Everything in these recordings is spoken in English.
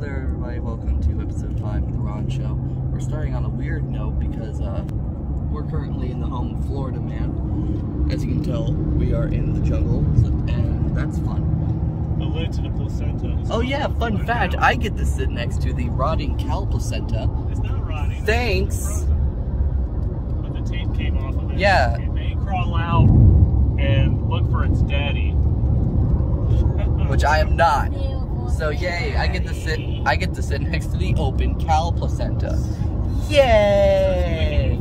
there, everybody. Welcome to episode 5 of The Ron Show. We're starting on a weird note because uh, we're currently in the home of Florida Man. As you can tell, we are in the jungle, and that's fun. The lid to the placenta. Oh, yeah, fun fact. I get to sit next to the rotting cow placenta. It's not rotting. Thanks. But the tape came off of it. Yeah. It may crawl out and look for its daddy. which I am not. So yay, I get to sit I get to sit next to the open cow placenta. Yay!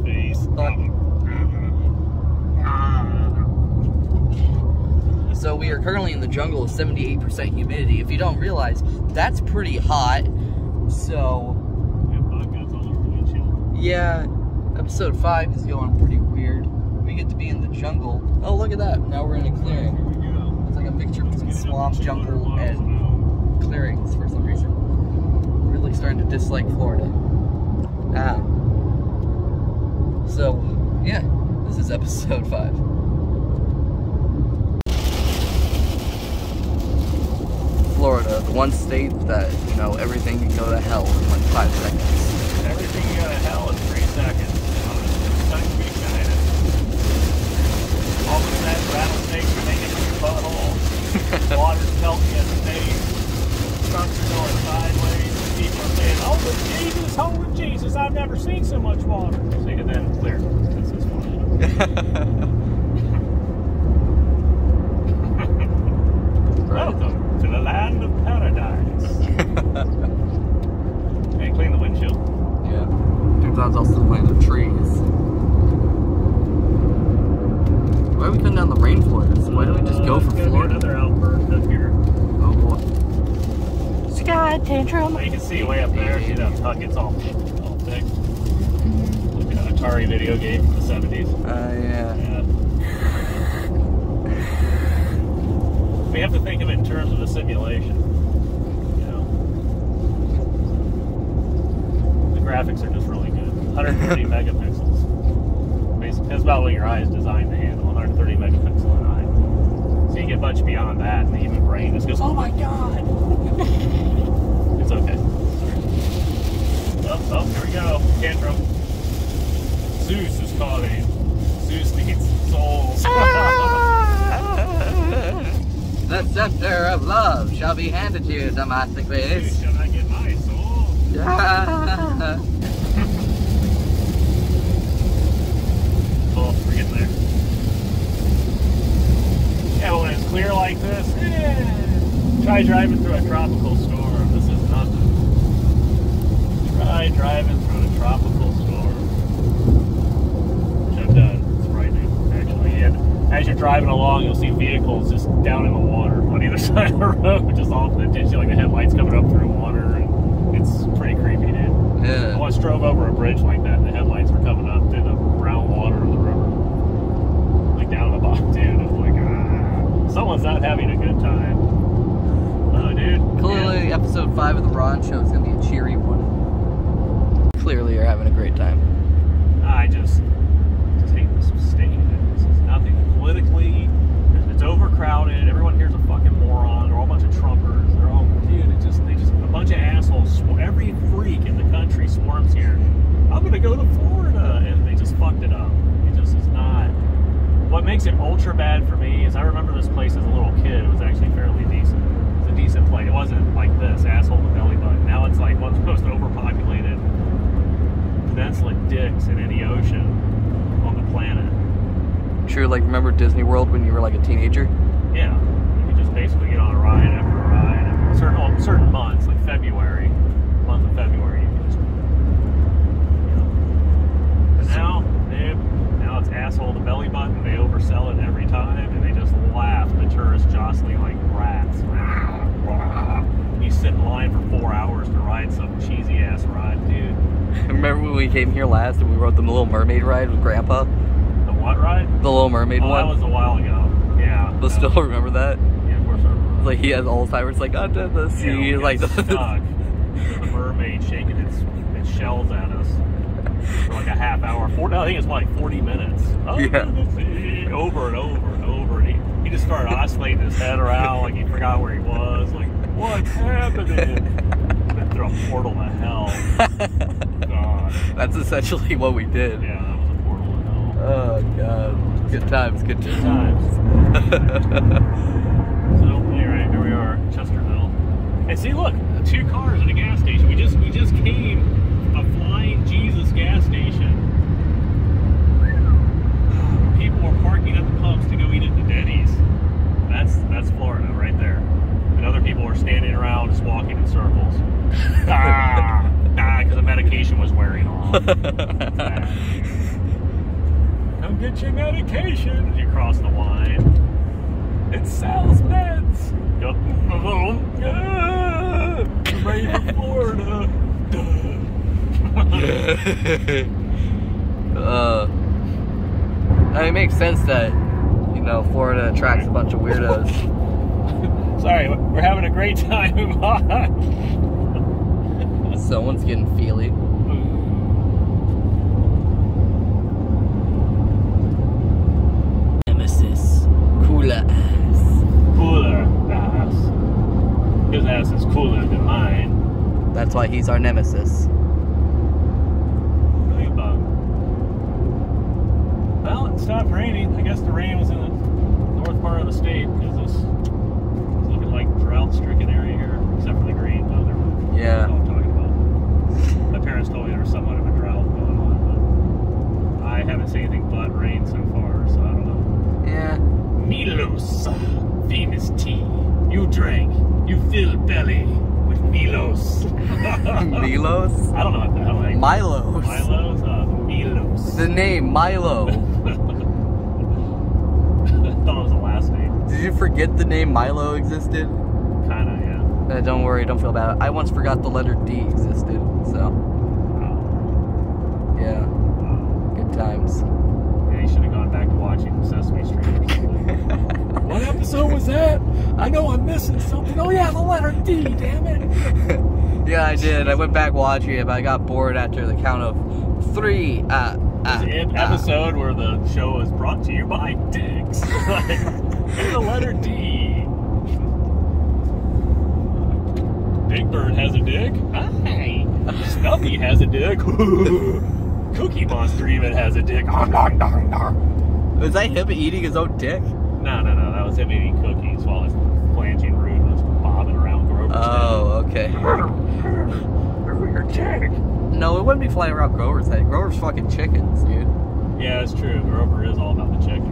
So we are currently in the jungle with 78% humidity. If you don't realize, that's pretty hot. So Yeah, bug guts all over the windshield. yeah, episode 5 is going pretty weird. We get to be in the jungle. Oh look at that. Now we're in a clearing. It's like a mixture between Get it up swamp, jungle, and an hour. clearings for some reason. Really starting to dislike Florida. Ah. So, yeah, this is episode five. Florida, the one state that, you know, everything can go to hell in like five seconds. Everything you got to hell in three seconds. Time to be kind All of a sudden, rattlesnakes are making in your butthole. Water's melting at the face. Trucks are going sideways. People are saying, "Oh, with Jesus, oh, with Jesus, I've never seen so much water." See, and then clear. This is one. Welcome to the land of paradise. hey, clean the windshield. yeah. Turns out it's also the land of trees. Why are we cutting down the rainforest? Why don't we just go Uh, for it's gonna be Florida? Another outburst up here. Oh boy. Tantrum. Well, you can see way up there. See that tuck? It's all, all thick. Like an Atari video game from the 70s. Uh, yeah. Yeah. We have to think of it in terms of a simulation. You know, the graphics are just really good. 130 megapixels. Basically, that's about what your eye is designed to handle. 130 megapixel an eye. So you get much beyond that, and the human brain just goes, "Oh my god!" It's okay. Oh, oh, here we go. Tantrum. Zeus is calling. Zeus needs souls. The scepter of love shall be handed to you, Demosthenes. Zeus, shall I get my soul? Yeah. Oh, we're getting there. Yeah, but when it's clear like this, eh, try driving through a tropical storm. This is nothing. Try driving through a tropical storm. Which I've done. It's frightening, actually. And as you're driving along, you'll see vehicles just down in the water on either side of the road, just off in the ditch. Like the headlights coming up through water, and it's pretty creepy, dude. Yeah. I once drove over a bridge like that. and The headlights were coming up through the brown water of the river, like down the bottom, dude. It was like, ah, someone's not having a good time. Oh, dude. Clearly, episode 5 of the Ron Show is going to be a cheery one. Clearly, you're having a great time. I just, just hate this state. This is nothing politically. It's overcrowded. Everyone here's a fucking moron. They're all a bunch of Trumpers. They're all, dude. It just, they just a bunch of assholes. Every freak in the country swarms here. I'm gonna go to Florida, and they just fucked it up. It just is not. What makes it ultra bad for me is I remember this place as a little kid. It was actually fairly decent. It's a decent place. It wasn't like this asshole with belly button. Now it's like one of the most overpopulated peninsula dicks in any ocean on the planet. Sure, like, remember Disney World when you were like a teenager? Yeah, you can just basically get on a ride after a ride. And certain certain months, like February, month of February, you can just. You know. But now, dude, now it's asshole the belly button. They oversell it every time, and they just laugh. The tourists jostling like rats. You sit in line for four hours to ride some cheesy ass ride, dude. Remember when we came here last and we rode the Little Mermaid ride with Grandpa? The what ride? The Little Mermaid Oh, that was a while ago. Yeah. But still remember that? Yeah, of course I remember. Like, he has Alzheimer's, like, under the sea. we like, got stuck. the mermaid shaking its, its shells at us for like a half hour. Four, no, I think it's like 40 minutes. Oh, Yeah. the Over and over and over. And he, he just started oscillating his head around like he forgot where he was. Like, what's happening? That's essentially what we did. Yeah, that was a portal to hell. Oh god. Good times, good Good times. So anyway, here we are, Chesterville. And see, look, two cars at a gas station. We just we just came a flying Jesus gas station. People were parking at the pumps to go eat at the Denny's. That's that's Florida right there. And other people were standing around just walking in circles. ah, ah, because the medication was wearing off. Come get your medication you cross the line. It sells meds. Go, ah, ready for Florida. uh, I mean, it makes sense that, you know, Florida attracts a bunch of weirdos. Sorry, we're having a great time. Someone's getting feely. Nemesis. Cooler ass. cooler ass. His ass is cooler than mine. That's why he's our nemesis. Really bug. Well, it stopped raining. I guess the rain was in the north part of the state because this is looking like drought-stricken area here, except for the green. Oh, there Yeah. What I'm talking about. My parents told me there was somewhat of a drought going on, but I haven't seen anything but rain so far, so I don't know. Yeah. Milos, famous tea. You drank, you fill belly with Milos. Milos? I don't know what the hell. Like, Milos. Milos, uh, Milos. The name Milo. I thought it was the last name. Did you forget the name Milo existed? Kinda, yeah. Uh, don't worry, don't feel bad. I once forgot the letter D existed, so Oh, yeah, good times. Yeah, you should have gone back to watching Sesame Street what episode was that? I know I'm missing something. Oh yeah, the letter D, damn it. yeah, I did. I went back watching it, but I got bored after the count of three. Uh, uh, This ep- uh. episode where the show is brought to you by Dicks. like, and the letter D. Big Bird has a dick. Hi. Snuffy has a dick. Cookie Monster even has a dick. Was that him eating his own dick? No, no, no. That was him eating cookies while his flanging rude was bobbing around Grover's Oh, okay. head. Your dick. No, it wouldn't be flying around Grover's head. Grover's fucking chickens, dude. Yeah, it's true. Grover is all about the chicken.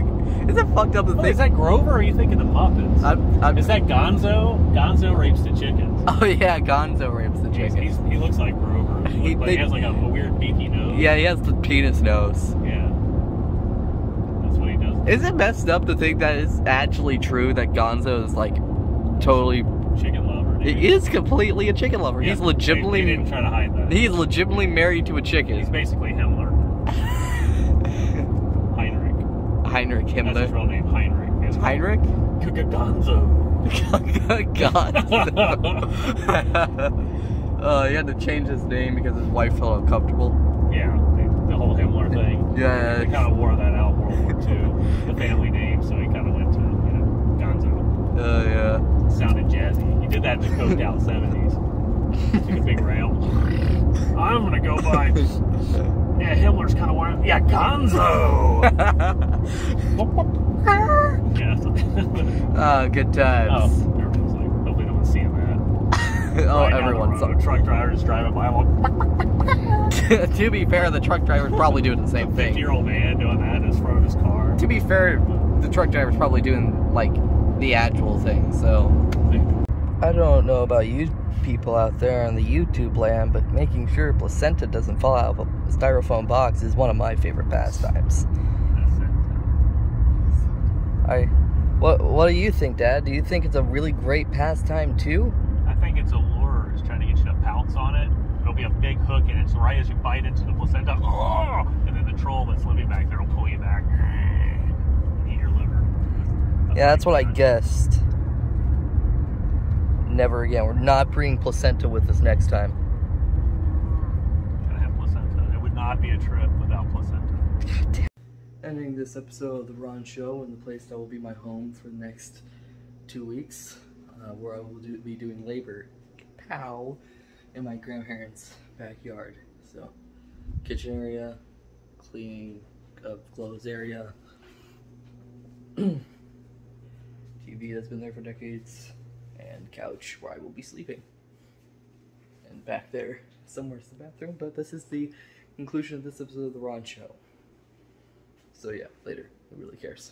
Is it fucked up to Oh, think? is that Grover or are you thinking the Muppets? I'm, I'm, Is that Gonzo? Gonzo rapes the chickens. oh yeah, Gonzo rapes the chickens. he's, he looks like Grover, He- but they- he has like a, a weird beaky nose. Yeah, he has the penis nose. Yeah. That's what he does. Is it messed up to think that it's actually true that Gonzo is like totally? Chicken lover. dude. He is completely a chicken lover. Yeah, He's legitimately. he didn't try to hide that. He's legitimately married to a chicken. He's basically Himmler. Heinrich. Heinrich Himmler. That's his real name, Heinrich. His Heinrich? Gonzo. God. uh, he had to change his name because his wife felt uncomfortable. Yeah, the, the whole Himmler thing. They Yeah. kind of wore that out in World War II, the family name, so he kind of went to, you know, Gonzo. Uh, yeah. Sounded jazzy. He did that in the coked out 70s. Took a big rail. I'm gonna go by. Yeah, Himmler's kind of wearing. Yeah, Gonzo! yeah. So, Ah, good oh, times. everyone's Oh, Right everyone's. road, Truck drivers driving by. To be fair, the truck driver's probably doing the same a 50 thing. year old man doing that in front of his car. To be fair, the truck driver's probably doing like the actual thing. So I don't know about you people out there on the YouTube land, but making sure placenta doesn't fall out of a styrofoam box is one of my favorite pastimes. I, what what do you think, Dad? Do you think it's a really great pastime too? Think it's a lure. It's trying to get you to pounce on it. It'll be a big hook, and it's right as you bite into the placenta. Oh! And then the troll that's living back there will pull you back and eat your liver. Yeah, that's what I guessed. Never again. We're not bringing placenta with us next time. Gonna have placenta. It would not be a trip without placenta. Ending this episode of the Ron Show in the place that will be my home for the next two weeks, uh, where I will do, be doing labor, pow, in my grandparents' backyard. So, kitchen area, cleaning of clothes area, TV that's been there for decades, and couch where I will be sleeping. And back there, somewhere's the bathroom, but this is the conclusion of this episode of The Ron Show. So, yeah, later. Who really cares?